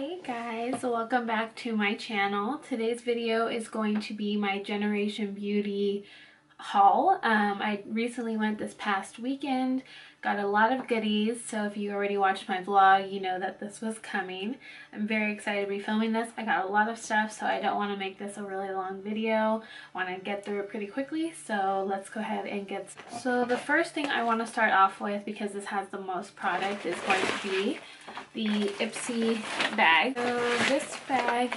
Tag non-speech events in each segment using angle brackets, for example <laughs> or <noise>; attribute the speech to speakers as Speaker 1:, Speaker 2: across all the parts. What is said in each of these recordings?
Speaker 1: Hey guys, welcome back to my channel. Today's video is going to be my Generation Beauty haul. Um, I recently went this past weekend, got a lot of goodies, so if you already watched my vlog, you know that this was coming. I'm very excited to be filming this. I got a lot of stuff, so I don't want to make this a really long video. I want to get through it pretty quickly, so let's go ahead and get started. So the first thing I want to start off with, because this has the most product, is going to be the Ipsy bag. So this bag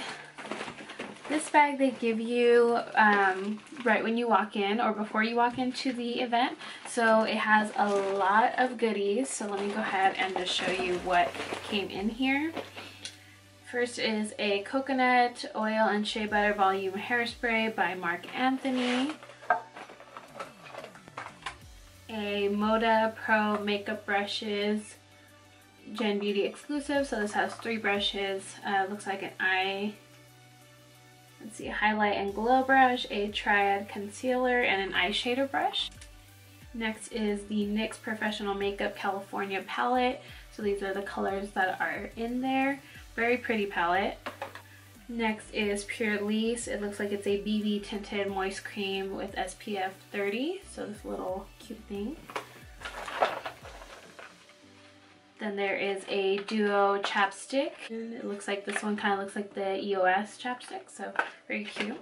Speaker 1: this bag they give you um, right when you walk in or before you walk into the event. So it has a lot of goodies. So let me go ahead and just show you what came in here. First is a coconut oil and shea butter volume hairspray by Marc Anthony. A Moda Pro makeup brushes Gen Beauty exclusive. So this has three brushes. Uh, looks like an eye Let's see, highlight and glow brush, a triad concealer, and an eyeshadow brush. Next is the NYX Professional Makeup California palette. So these are the colors that are in there. Very pretty palette. Next is Purlisse. It looks like it's a BB tinted moist cream with SPF 30. So this little cute thing. Then there is a Duo chapstick. And it looks like this one kind of looks like the EOS chapstick, so very cute.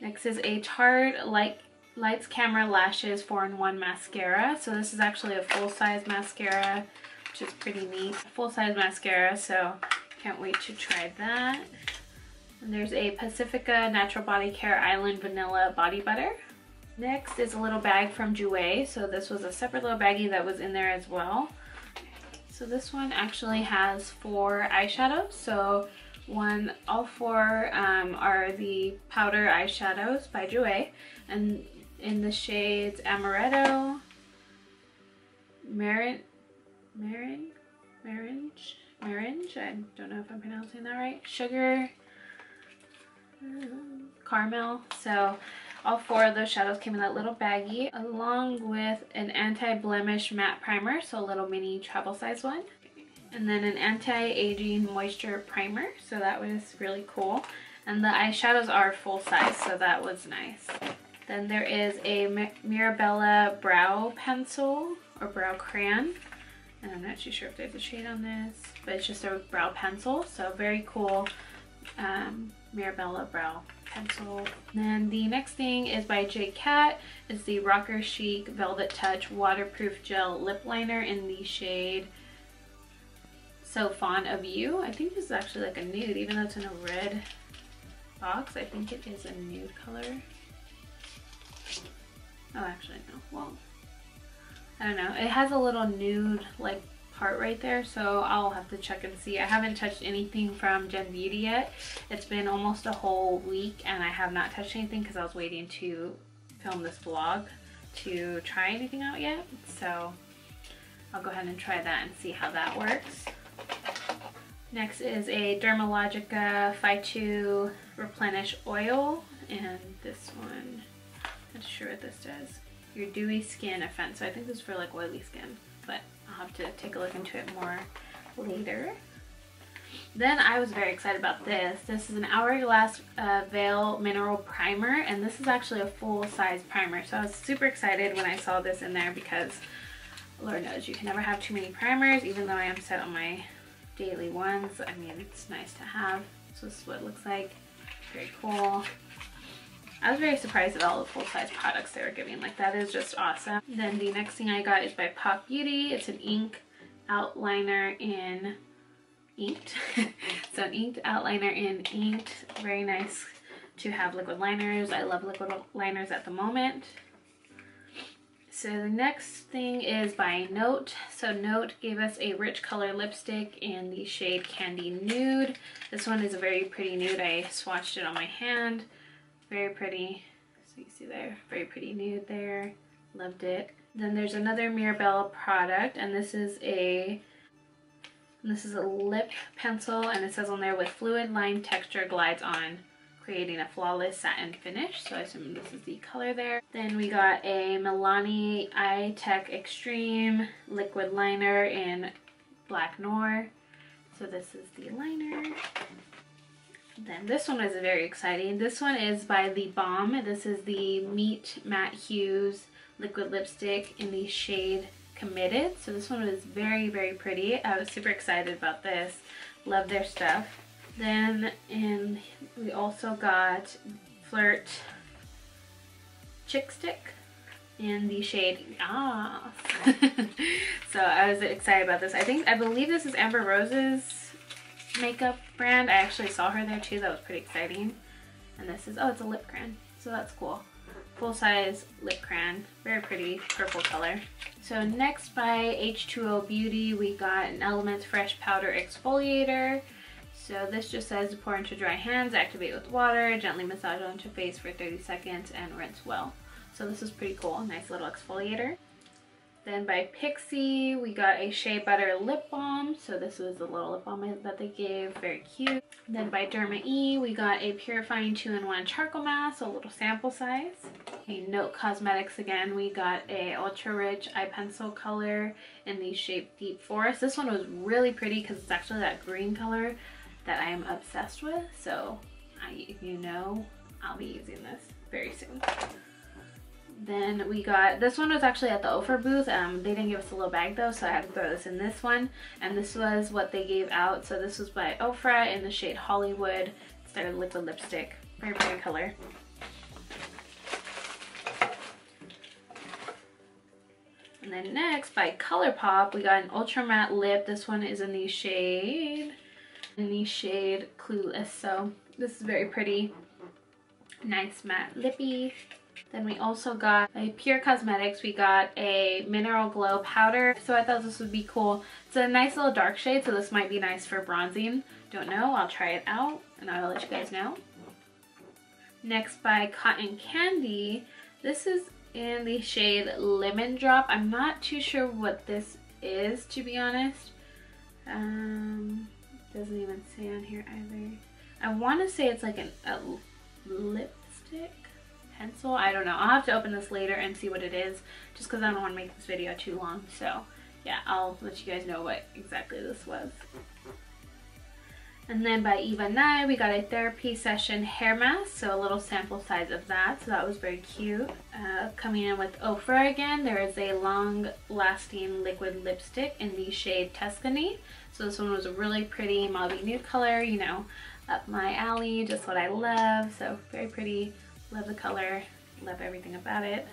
Speaker 1: Next is a Tarte Light, Lights Camera Lashes 4-in-1 mascara. So this is actually a full-size mascara, which is pretty neat. Full-size mascara, so can't wait to try that. And there's a Pacifica Natural Body Care Island Vanilla Body Butter. Next is a little bag from Jouer. So this was a separate little baggie that was in there as well. So this one actually has four eyeshadows. So one, all four um, are the powder eyeshadows by Jouer. And in the shades Amaretto, Marin, Marin, Maringe, Maringe, I don't know if I'm pronouncing that right, Sugar, Caramel. So all four of those shadows came in that little baggie along with an anti-blemish matte primer, so a little mini travel size one. And then an anti-aging moisture primer, so that was really cool. And the eyeshadows are full size, so that was nice. Then there is a Mirabella brow pencil or brow crayon. And I'm not too sure if there's a shade on this, but it's just a brow pencil, so very cool um, Mirabella brow pencil. Then the next thing is by J Cat. It's the Rocker Chic Velvet Touch Waterproof Gel Lip Liner in the shade So Fond of You. I think this is actually like a nude, even though it's in a red box. I think it is a nude color. Oh, actually, no. Well, I don't know. It has a little nude like part right there so I'll have to check and see. I haven't touched anything from Gen Beauty yet. It's been almost a whole week and I have not touched anything because I was waiting to film this vlog to try anything out yet. So I'll go ahead and try that and see how that works. Next is a Dermalogica Phyto Replenish Oil and this one, I'm not sure what this does. Your dewy skin offense. So I think this is for like oily skin, but I'll have to take a look into it more later. Then I was very excited about this. This is an Hourglass uh, Veil Mineral Primer, and this is actually a full-size primer. So I was super excited when I saw this in there because Lord knows you can never have too many primers, even though I am set on my daily ones. I mean, it's nice to have. So this is what it looks like. Very cool. I was very surprised at all the full-size products they were giving. Like, that is just awesome. Then the next thing I got is by Pop Beauty. It's an ink outliner in inked. <laughs> so an inked outliner in inked. Very nice to have liquid liners. I love liquid liners at the moment. So the next thing is by Note. So Note gave us a rich color lipstick in the shade Candy Nude. This one is a very pretty nude. I swatched it on my hand. Very pretty. So you see there, very pretty nude there. Loved it. Then there's another Mirabelle product, and this is a this is a lip pencil, and it says on there with fluid line texture glides on, creating a flawless satin finish. So I assume this is the color there. Then we got a Milani Eye Tech Extreme liquid liner in Black Noir. So this is the liner. Then this one is very exciting. This one is by The Balm. This is the Meet Matte Hughes liquid lipstick in the shade Committed. So this one was very, very pretty. I was super excited about this. Love their stuff. Then in we also got Flirt Chick Stick in the shade Ah. <laughs> so I was excited about this. I think I believe this is Amber Rose's makeup brand. I actually saw her there too. That was pretty exciting. And this is oh, it's a lip crayon. So that's cool. Full size lip crayon. Very pretty purple color. So next by H2O Beauty, we got an Elements Fresh Powder Exfoliator. So this just says pour into dry hands, activate with water, gently massage onto face for 30 seconds and rinse well. So this is pretty cool, nice little exfoliator. Then by Pixi, we got a Shea Butter Lip Balm. So this was the little lip balm that they gave, very cute. Then by Derma E, we got a Purifying 2-in-1 Charcoal Mask, a little sample size. Okay, Note Cosmetics again, we got a Ultra Rich Eye Pencil color in the shape Deep Forest. This one was really pretty because it's actually that green color that I am obsessed with. So I, you know, I'll be using this very soon. Then we got, this one was actually at the Ofra booth. Um, they didn't give us a little bag though, so I had to throw this in this one. And this was what they gave out. So this was by Ofra in the shade Hollywood. It's their liquid lipstick. Very pretty color. And then next by ColourPop, we got an Ultra Matte Lip. This one is in the shade in the shade Clueless. So this is very pretty. Nice matte lippy. Then we also got a Pure Cosmetics. We got a Mineral Glow Powder. So I thought this would be cool. It's a nice little dark shade, so this might be nice for bronzing. Don't know. I'll try it out and I'll let you guys know. Next by Cotton Candy. This is in the shade Lemon Drop. I'm not too sure what this is, to be honest. Um, doesn't even say on here either. I want to say it's like an, a lipstick pencil. I don't know. I'll have to open this later and see what it is just because I don't want to make this video too long. So yeah, I'll let you guys know what exactly this was. And then by Eva NYC, we got a therapy session hair mask, so a little sample size of that, so that was very cute. Uh, coming in with Ofra again, there is a long-lasting liquid lipstick in the shade Tuscany. So this one was a really pretty mauve nude color, you know, up my alley, just what I love. So very pretty, love the color, love everything about it.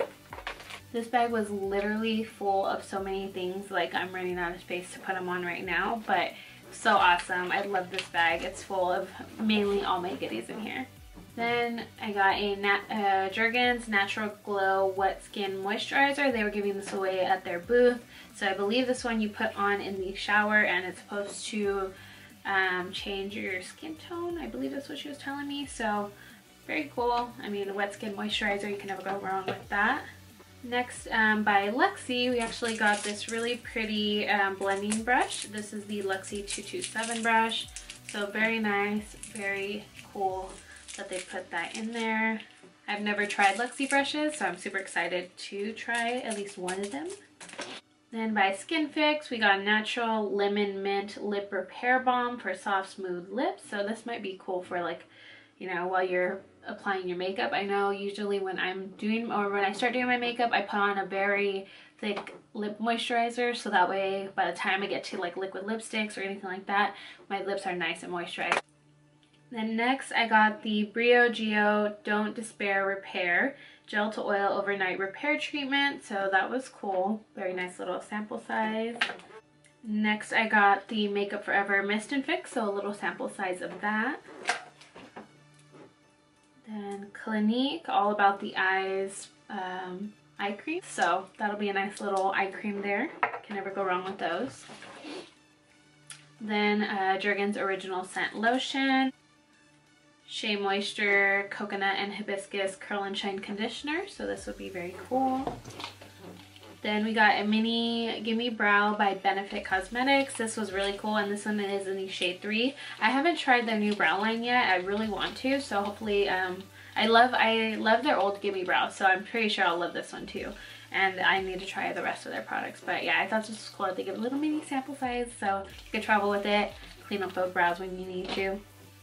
Speaker 1: This bag was literally full of so many things, like I'm running out of space to put them on right now, but so awesome. I love this bag. It's full of mainly all my goodies in here. Then I got a Nat uh, Jergens Natural Glow Wet Skin Moisturizer. They were giving this away at their booth. So I believe this one you put on in the shower and it's supposed to um, change your skin tone. I believe that's what she was telling me. So very cool. I mean, a wet skin moisturizer, you can never go wrong with that. Next, um, by Luxie, we actually got this really pretty um, blending brush. This is the Luxie 227 brush. So very nice, very cool that they put that in there. I've never tried Luxie brushes, so I'm super excited to try at least one of them. Then by Skin Fix, we got Natural Lemon Mint Lip Repair Balm for soft, smooth lips. So this might be cool for like, you know, while you're applying your makeup. I know usually when I'm doing or when I start doing my makeup, I put on a very thick lip moisturizer so that way by the time I get to like liquid lipsticks or anything like that, my lips are nice and moisturized. Then next I got the Briogeo Don't Despair Repair Gel to Oil Overnight Repair Treatment. So that was cool. Very nice little sample size. Next I got the Makeup Forever Mist and Fix, so a little sample size of that. Then Clinique, all about the eyes um, eye cream. So that'll be a nice little eye cream there. Can never go wrong with those. Then uh, Jergens Original Scent Lotion. Shea Moisture Coconut and Hibiscus Curl and Shine Conditioner. So this would be very cool. Then we got a mini Gimme Brow by Benefit Cosmetics. This was really cool and this one is in the shade 3. I haven't tried their new brow line yet. I really want to. So hopefully, um, I love I love their old Gimme Brow. So I'm pretty sure I'll love this one too. And I need to try the rest of their products. But yeah, I thought this was cool. That they give a little mini sample size so you can travel with it. clean up those brows when you need to.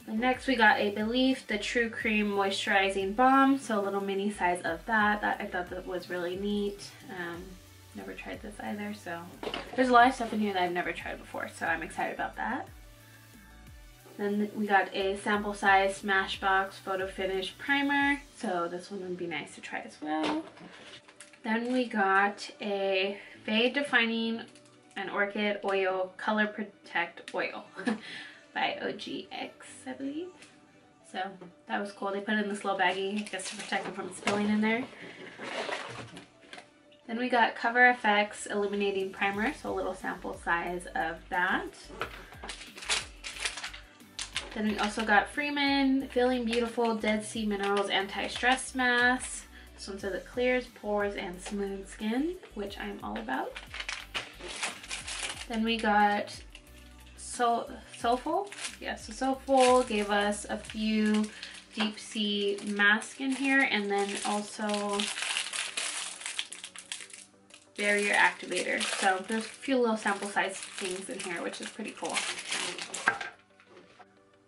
Speaker 1: Next we got a Belief, the True Cream Moisturizing Balm. So a little mini size of that. That I thought that was really neat. Um, never tried this either, so there's a lot of stuff in here that I've never tried before, so I'm excited about that. Then we got a sample size Smashbox Photo Finish Primer, so this one would be nice to try as well. Then we got a Fade Defying and Orchid Oil Color Protect Oil <laughs> by OGX, I believe. So that was cool. They put it in this little baggie, I guess to protect it from spilling in there. Then we got Cover FX Illuminating Primer, so a little sample size of that. Then we also got Freeman Feeling Beautiful Dead Sea Minerals Anti-Stress Mask. This one says it clears pores and smooth skin, which I'm all about. Then we got so Soulful. Yeah, so Soulful gave us a few deep sea masks in here and then also barrier activator. So there's a few little sample size things in here, which is pretty cool.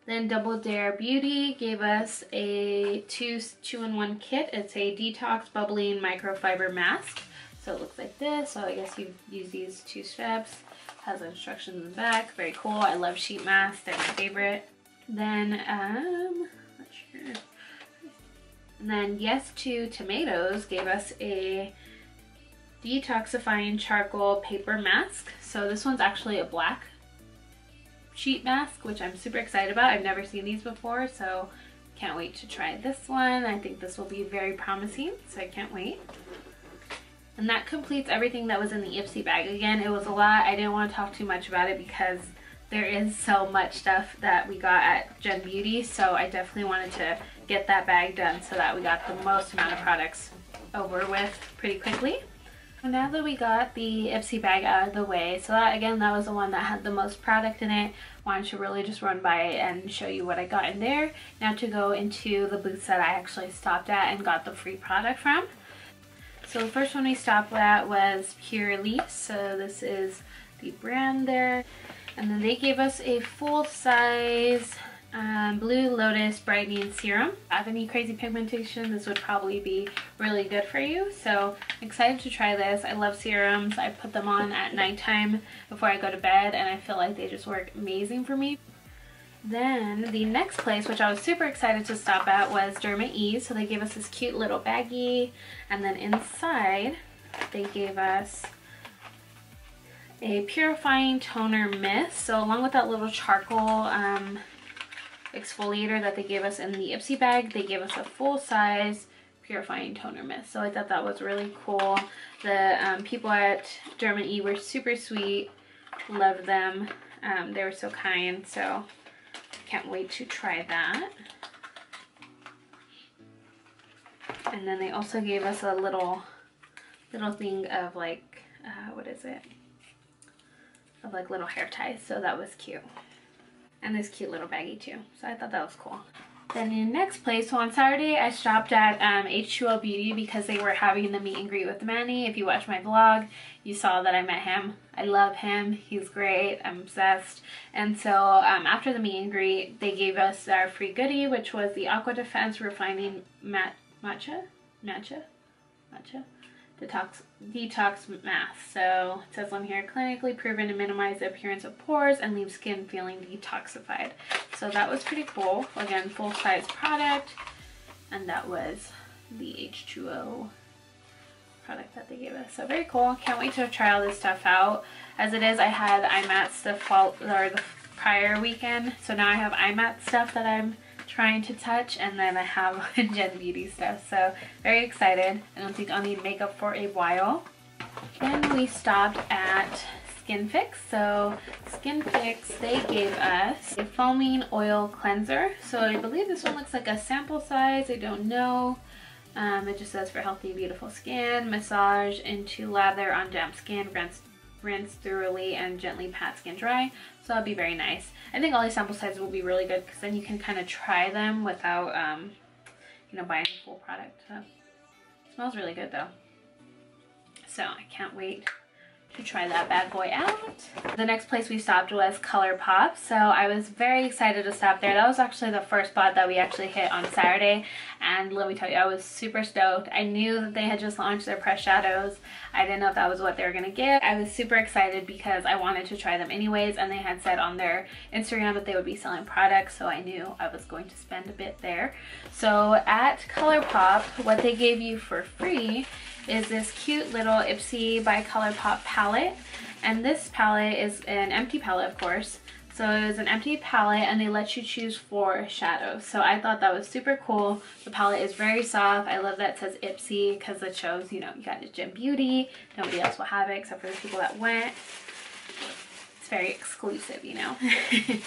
Speaker 1: Then Double Dare Beauty gave us a two, two in one kit. It's a detox bubbling microfiber mask. So it looks like this. So I guess you use these two steps. Has instructions in the back. Very cool. I love sheet masks. They're my favorite. Then, um, not sure. And then Yes to Tomatoes gave us a detoxifying charcoal paper mask. So this one's actually a black sheet mask, which I'm super excited about. I've never seen these before, so can't wait to try this one. I think this will be very promising, so I can't wait. And that completes everything that was in the Ipsy bag. Again, it was a lot. I didn't want to talk too much about it because there is so much stuff that we got at Gen Beauty, so I definitely wanted to get that bag done so that we got the most amount of products over with pretty quickly. Now that we got the Ipsy bag out of the way, so that again, that was the one that had the most product in it. Wanted to really just run by it and show you what I got in there. Now to go into the booths that I actually stopped at and got the free product from. So the first one we stopped at was Purlisse. So this is the brand there. And then they gave us a full size um, Blue Lotus Brightening Serum. If you have any crazy pigmentation, this would probably be really good for you. So excited to try this. I love serums. I put them on at nighttime before I go to bed and I feel like they just work amazing for me. Then the next place, which I was super excited to stop at, was Derma Ease. So they gave us this cute little baggie and then inside they gave us a purifying toner mist. So along with that little charcoal um, exfoliator that they gave us in the Ipsy bag. They gave us a full size purifying toner mist. So I thought that was really cool. The um, people at Derma E were super sweet. Love them. Um, they were so kind. So can't wait to try that. And then they also gave us a little little thing of like, uh, what is it? Of like little hair ties. So that was cute and this cute little baggie too. So I thought that was cool. Then in the next place, so on Saturday I stopped at um, H2O Beauty because they were having the meet and greet with Manny. If you watch my vlog, you saw that I met him. I love him. He's great. I'm obsessed. And so um, after the meet and greet, they gave us our free goodie, which was the Aqua Defense Refining mat Matcha? Matcha? Matcha? Detox detox mask. So it says on here, clinically proven to minimize the appearance of pores and leave skin feeling detoxified. So that was pretty cool. Again, full size product. And that was the H2O product that they gave us. So very cool. Can't wait to try all this stuff out. As it is, I had IMATS the fall or the prior weekend. So now I have IMATS stuff that I'm trying to touch and then I have <laughs> Gen Beauty stuff. So very excited. I don't think I'll need makeup for a while. Then we stopped at Skin Fix. So Skin Fix, they gave us a foaming oil cleanser. So I believe this one looks like a sample size. I don't know. Um, it just says for healthy, beautiful skin, massage into lather on damp skin, rinse, rinse thoroughly and gently pat skin dry. So that'll be very nice. I think all these sample sizes will be really good because then you can kind of try them without, um, you know, buying the full product. So, smells really good though. So I can't wait to try that bad boy out. The next place we stopped was ColourPop, so I was very excited to stop there. That was actually the first spot that we actually hit on Saturday, and let me tell you, I was super stoked. I knew that they had just launched their press shadows. I didn't know if that was what they were gonna give. I was super excited because I wanted to try them anyways, and they had said on their Instagram that they would be selling products, so I knew I was going to spend a bit there. So at ColourPop, what they gave you for free is this cute little Ipsy by ColourPop palette. And this palette is an empty palette, of course. So it was an empty palette and they let you choose four shadows. So I thought that was super cool. The palette is very soft. I love that it says Ipsy because it shows, you know, you got Gen Beauty. Nobody else will have it except for the people that went. It's very exclusive, you know.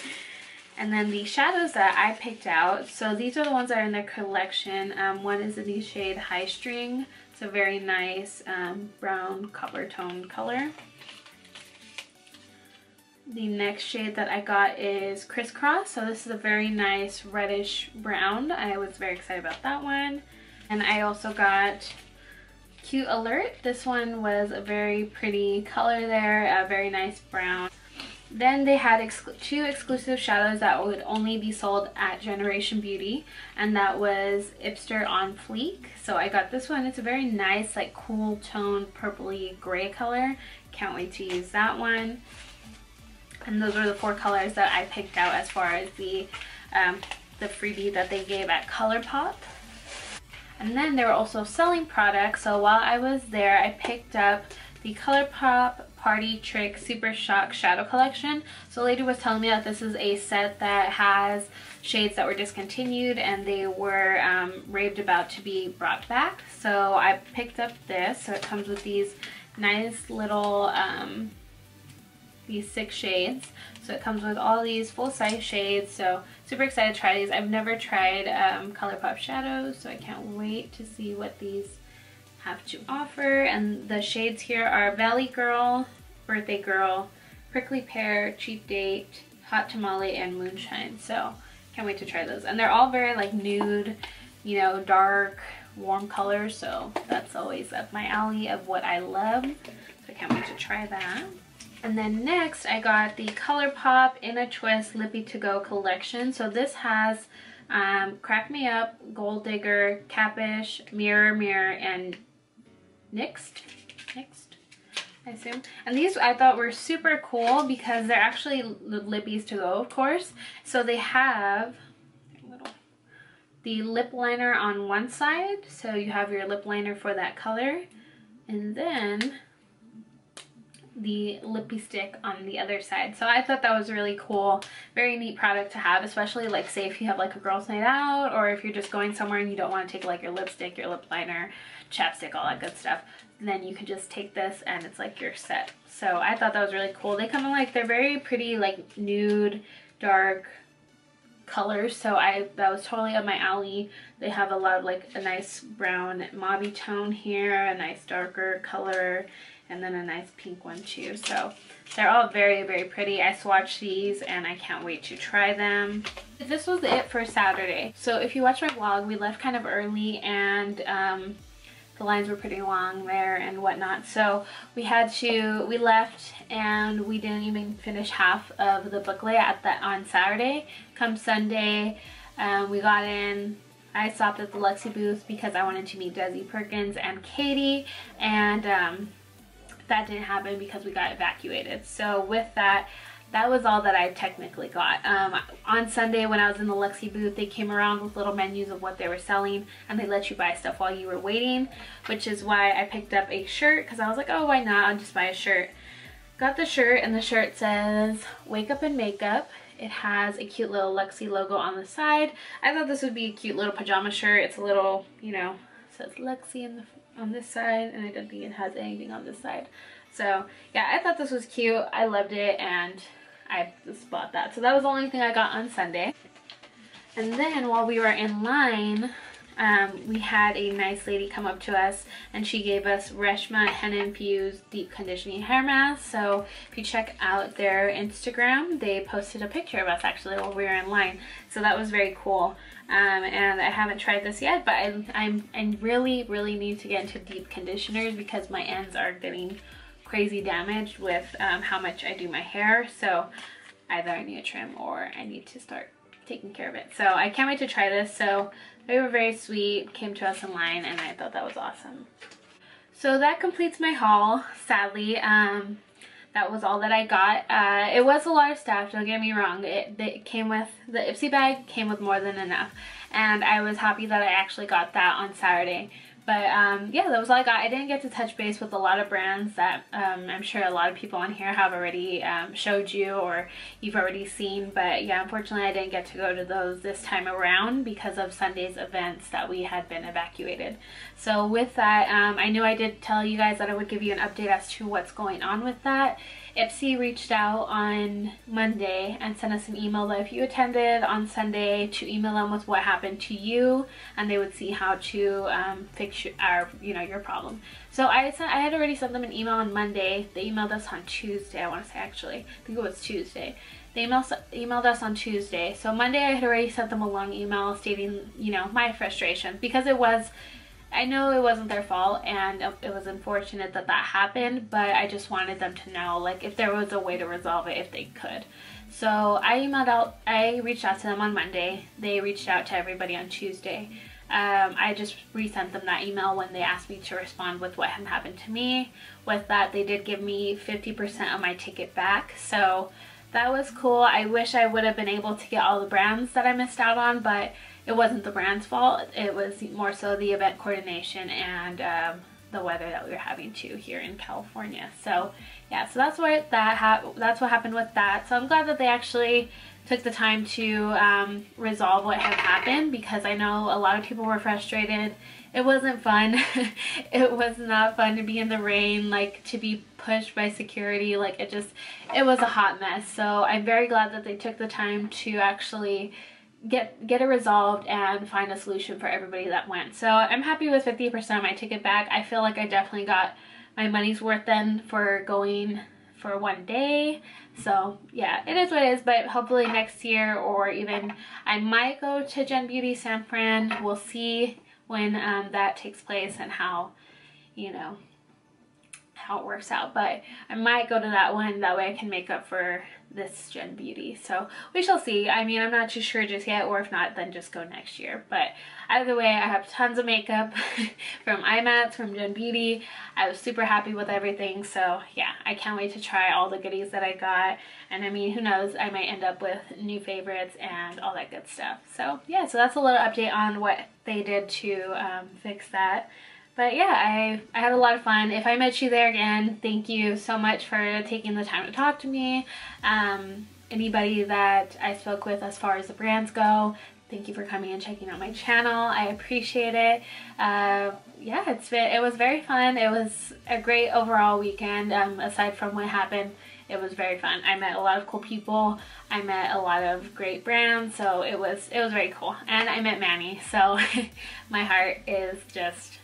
Speaker 1: <laughs> and then the shadows that I picked out, so these are the ones that are in their collection. Um, one is in the shade High String. A very nice um, brown copper tone color. The next shade that I got is Crisscross. So this is a very nice reddish brown. I was very excited about that one. And I also got Cute Alert. This one was a very pretty color there, a very nice brown. Then they had two exclusive shadows that would only be sold at Generation Beauty and that was Ipster on Fleek. So I got this one. It's a very nice like cool tone purpley gray color. Can't wait to use that one. And those were the four colors that I picked out as far as the, um, the freebie that they gave at ColourPop. And then they were also selling products. So while I was there, I picked up the ColourPop Party Trick Super Shock Shadow Collection. So lady was telling me that this is a set that has shades that were discontinued and they were um, raved about to be brought back. So I picked up this. So it comes with these nice little, um, these six shades. So it comes with all these full-size shades. So super excited to try these. I've never tried um, ColourPop shadows, so I can't wait to see what these have to offer. And the shades here are Valley Girl, Birthday Girl, Prickly Pear, Cheap Date, Hot Tamale, and Moonshine. So can't wait to try those. And they're all very like nude, you know, dark, warm colors. So that's always up my alley of what I love. So I can't wait to try that. And then next I got the ColourPop In a Twist Lippy To Go collection. So this has um, Crack Me Up, Gold Digger, Capish, Mirror Mirror, and Next. Next. I assume. And these I thought were super cool because they're actually lippies to go, of course. So they have the lip liner on one side. So you have your lip liner for that color. And then the lippy stick on the other side. So I thought that was really cool. Very neat product to have, especially like say if you have like a girl's night out or if you're just going somewhere and you don't want to take like your lipstick, your lip liner, chapstick, all that good stuff. Then you can just take this and it's like your set. So I thought that was really cool. They come in like, they're very pretty like nude, dark colors. So I that was totally up my alley. They have a lot of like a nice brown mauve tone here, a nice darker color, and then a nice pink one too. So they're all very, very pretty. I swatched these and I can't wait to try them. This was it for Saturday. So if you watch my vlog, we left kind of early and um, the lines were pretty long there and whatnot. So we had to, we left and we didn't even finish half of the booklet at the, on Saturday. Come Sunday, um, we got in, I stopped at the Luxie booth because I wanted to meet Desi Perkins and Katie and um, that didn't happen because we got evacuated. So with that, that was all that I technically got. Um, on Sunday when I was in the Luxie booth, they came around with little menus of what they were selling and they let you buy stuff while you were waiting, which is why I picked up a shirt because I was like, oh, why not? I'll just buy a shirt. Got the shirt and the shirt says, wake up and makeup. It has a cute little Luxie logo on the side. I thought this would be a cute little pajama shirt. It's a little, you know, says Luxie in the, on this side and I don't think it has anything on this side. So yeah, I thought this was cute. I loved it and I just bought that. So that was the only thing I got on Sunday. And then while we were in line, um, we had a nice lady come up to us and she gave us Reshma Henna Infused Deep Conditioning Hair Mask. So if you check out their Instagram, they posted a picture of us actually while we were in line. So that was very cool. Um, and I haven't tried this yet, but I, I'm, I really, really need to get into deep conditioners because my ends are getting crazy damaged with um, how much I do my hair. So either I need a trim or I need to start taking care of it. So I can't wait to try this. So they were very sweet, came to us in line, and I thought that was awesome. So that completes my haul, sadly. Um, that was all that I got. Uh, it was a lot of stuff, don't get me wrong. It, it came with, the Ipsy bag came with more than enough. And I was happy that I actually got that on Saturday but um, yeah, that was all I got. I didn't get to touch base with a lot of brands that um, I'm sure a lot of people on here have already um, showed you or you've already seen. But yeah, unfortunately I didn't get to go to those this time around because of Sunday's events that we had been evacuated. So with that, um, I knew I did tell you guys that I would give you an update as to what's going on with that. Ipsy reached out on Monday and sent us an email that if you attended on Sunday to email them with what happened to you and they would see how to um, fix your, our, you know, your problem. So I sent, I had already sent them an email on Monday. They emailed us on Tuesday, I want to say actually. I think it was Tuesday. They emailed, emailed us on Tuesday. So Monday I had already sent them a long email stating, you know, my frustration because it was I know it wasn't their fault and it was unfortunate that that happened, but I just wanted them to know like if there was a way to resolve it if they could. So I emailed out, I reached out to them on Monday. They reached out to everybody on Tuesday. Um, I just resent them that email when they asked me to respond with what had happened to me. With that, they did give me 50% of my ticket back. So that was cool. I wish I would have been able to get all the brands that I missed out on, but it wasn't the brand's fault. It was more so the event coordination and um, the weather that we were having too here in California. So yeah, so that's what that that's what happened with that. So I'm glad that they actually took the time to um, resolve what had happened because I know a lot of people were frustrated. It wasn't fun. <laughs> it was not fun to be in the rain, like to be pushed by security. Like it just, it was a hot mess. So I'm very glad that they took the time to actually get get it resolved and find a solution for everybody that went. So I'm happy with 50% of my ticket back. I feel like I definitely got my money's worth then for going for one day. So yeah, it is what it is, but hopefully next year or even I might go to Gen Beauty San Fran. We'll see when um, that takes place and how, you know, how it works out. But I might go to that one. That way I can make up for this Gen Beauty. So we shall see. I mean, I'm not too sure just yet, or if not, then just go next year. But either way, I have tons of makeup <laughs> from IMATS, from Gen Beauty. I was super happy with everything. So yeah, I can't wait to try all the goodies that I got. And I mean, who knows, I might end up with new favorites and all that good stuff. So yeah, so that's a little update on what they did to um, fix that. But yeah, I, I had a lot of fun. If I met you there again, thank you so much for taking the time to talk to me. Um, anybody that I spoke with as far as the brands go, thank you for coming and checking out my channel. I appreciate it. Uh, yeah, it's been, it was very fun. It was a great overall weekend. Um, aside from what happened, it was very fun. I met a lot of cool people. I met a lot of great brands, so it was it was very cool. And I met Manny, so <laughs> my heart is just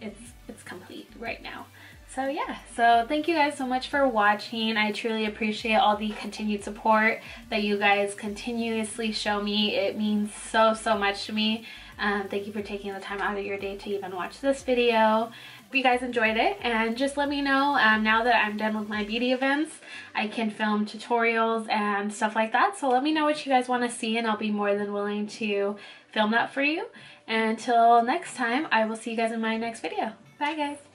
Speaker 1: it's it's complete right now. So yeah. So thank you guys so much for watching. I truly appreciate all the continued support that you guys continuously show me. It means so so much to me. Um, thank you for taking the time out of your day to even watch this video. If you guys enjoyed it. And just let me know um, now that I'm done with my beauty events I can film tutorials and stuff like that. So let me know what you guys want to see and I'll be more than willing to film that for you until next time, I will see you guys in my next video. Bye guys.